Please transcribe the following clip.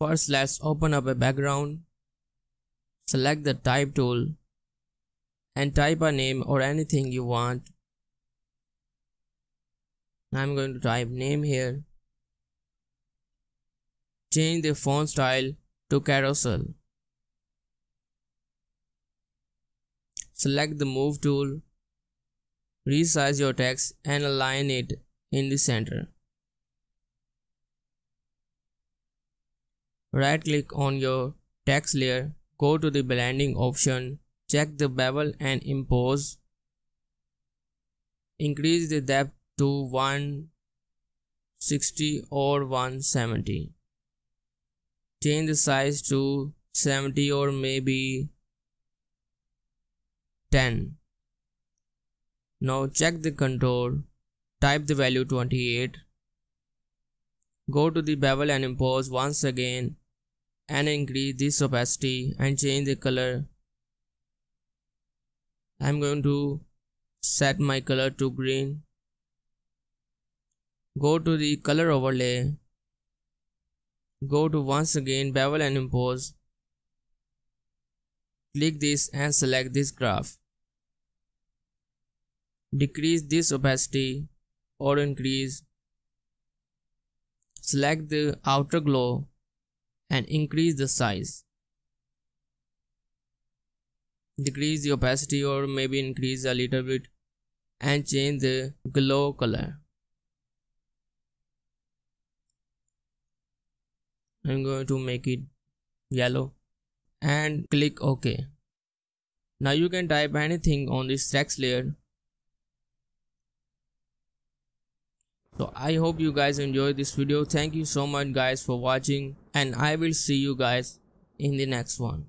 First let's open up a background. Select the type tool and type a name or anything you want. I'm going to type name here. Change the font style to carousel. Select the move tool. Resize your text and align it in the center. Right click on your text layer, go to the blending option, check the bevel and emboss. Increase the depth to 160 or 170 change the size to 70 or maybe 10 now check the contour type the value 28 go to the bevel and emboss once again and increase this opacity and change the color I'm going to set my color to green go to the color overlay Go to once again bevel and emboss. Click this and select this graph. Decrease this opacity or increase. Select the outer glow and increase the size. Decrease the opacity or maybe increase a little bit and change the glow color. I'm going to make it yellow and click OK. Now you can type anything on this text layer. So I hope you guys enjoyed this video. Thank you so much guys for watching and I will see you guys in the next one.